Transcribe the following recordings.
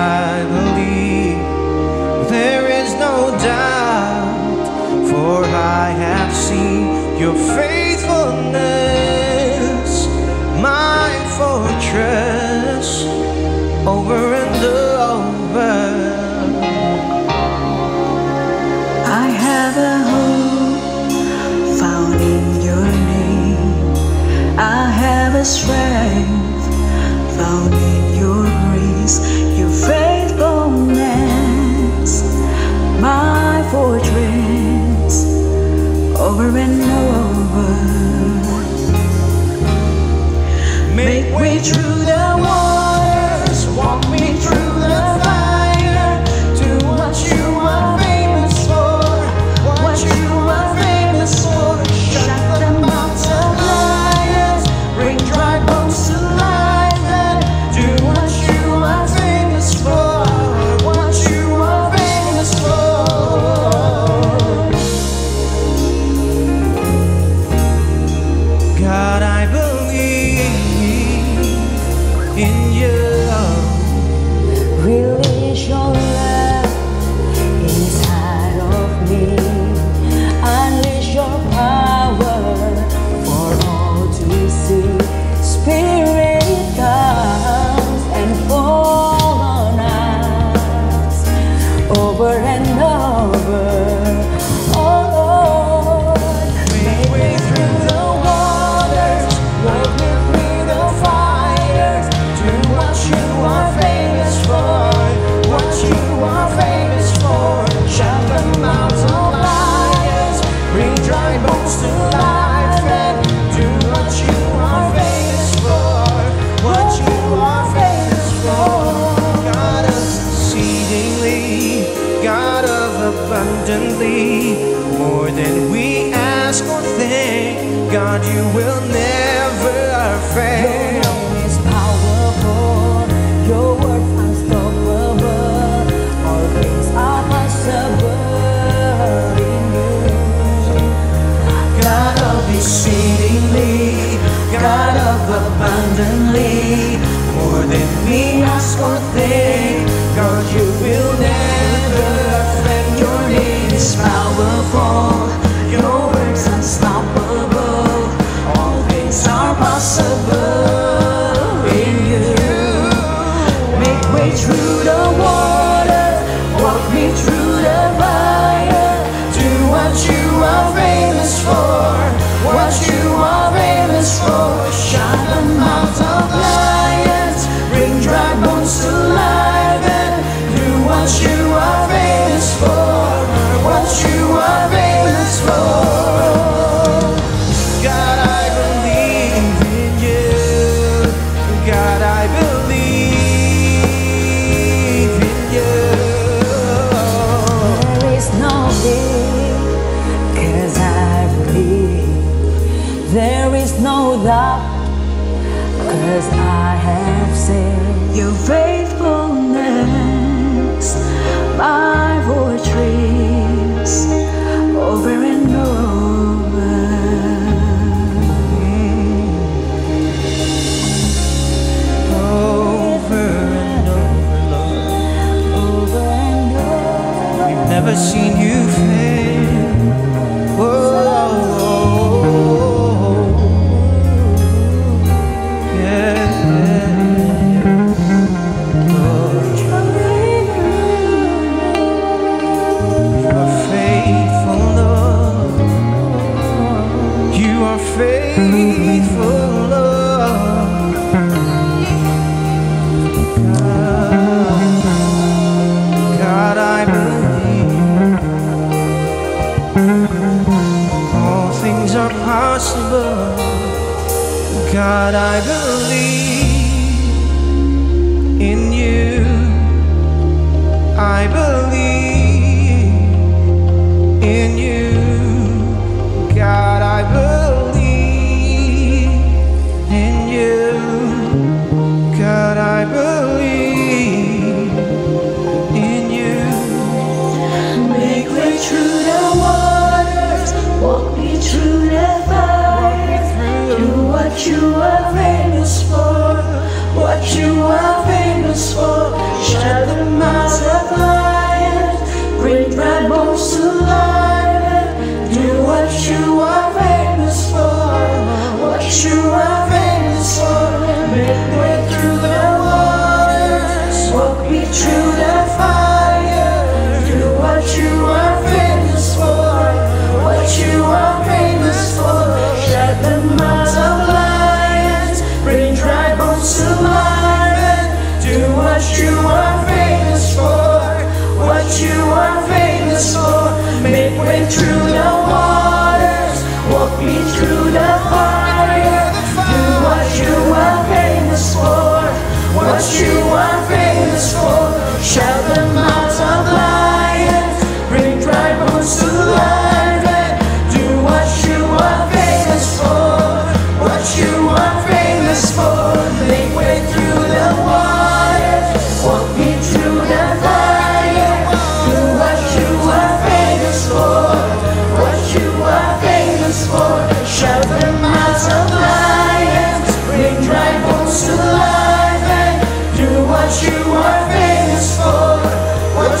I believe there is no doubt, for I have seen your faithfulness, my fortress, over and over. I have a hope found in your name, I have a strength. Make way through the wall. abundantly, more than we ask or think. God, you will never fail. I have said. You're you are famous for, what you are famous for. Shut the mouths of lions, bring dry bones to life. Do what you are famous for, what you are famous for. Make way through the waters, walk me through. it went true.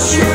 trust you.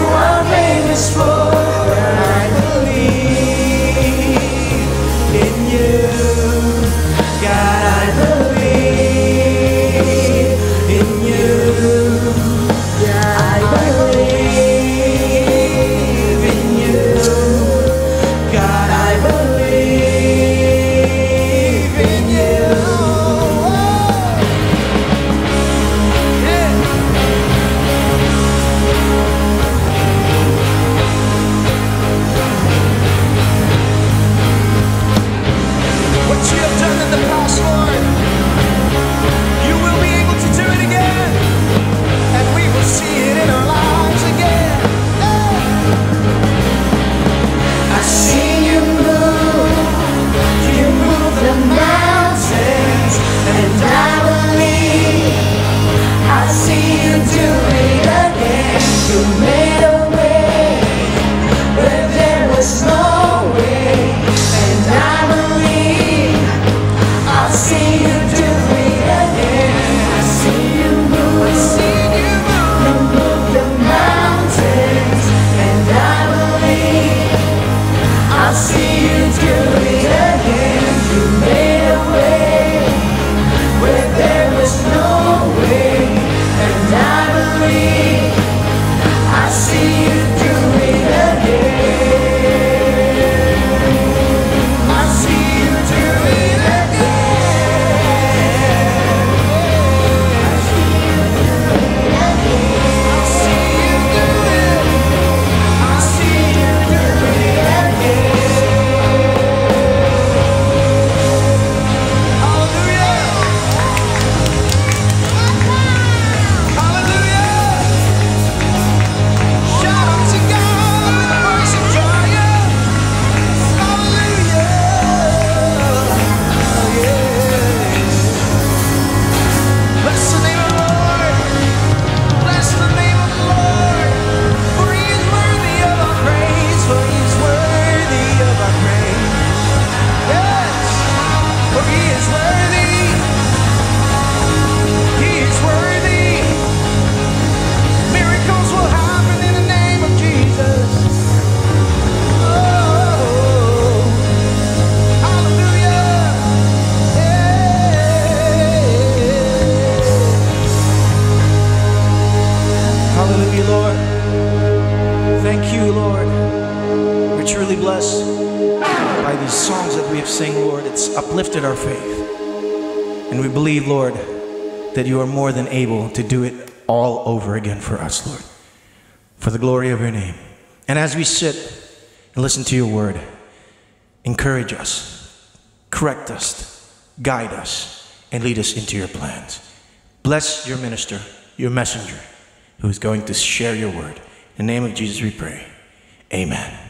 faith. And we believe, Lord, that you are more than able to do it all over again for us, Lord, for the glory of your name. And as we sit and listen to your word, encourage us, correct us, guide us, and lead us into your plans. Bless your minister, your messenger, who is going to share your word. In the name of Jesus, we pray. Amen.